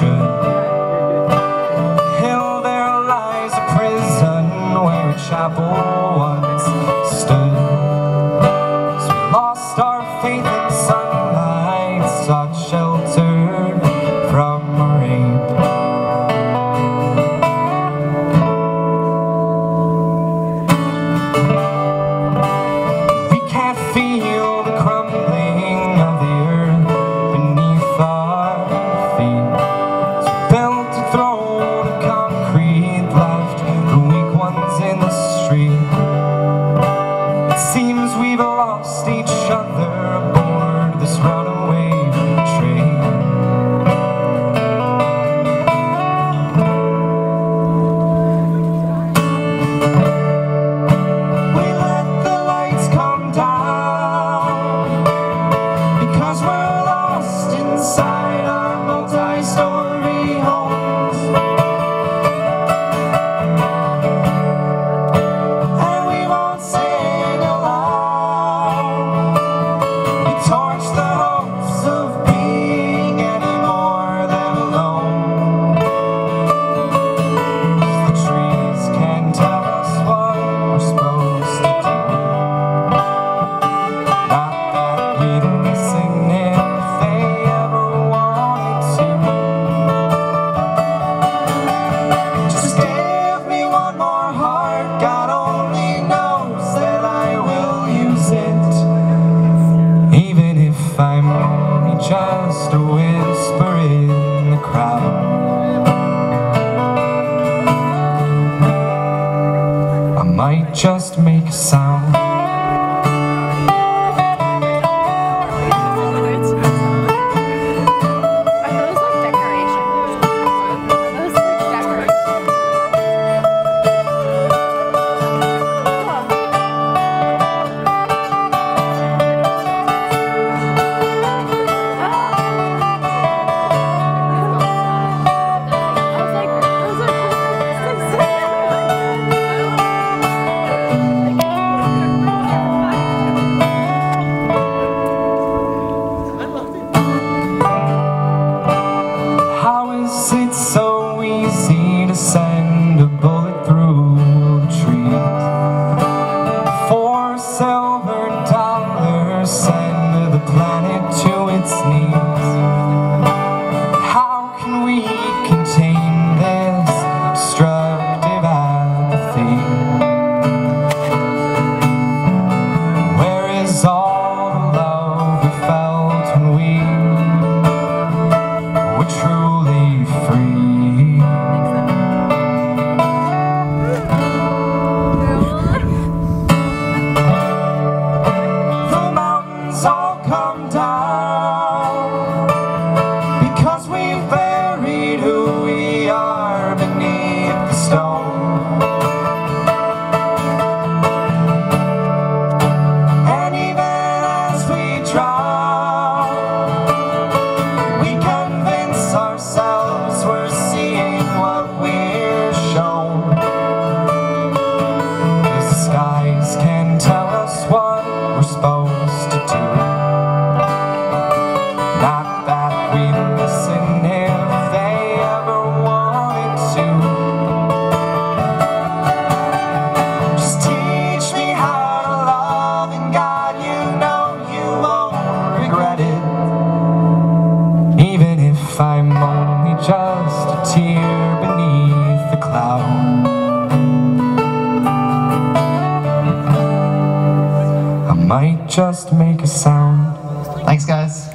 hatred Hill there lies a prison where a chapel passar. Just a whisper in the crowd. I might just make a sound come because we've buried who we are beneath the stone. And even as we drown, we convince ourselves we're seeing what we're shown. The skies can tell us what we're supposed might just make a sound Thanks, guys.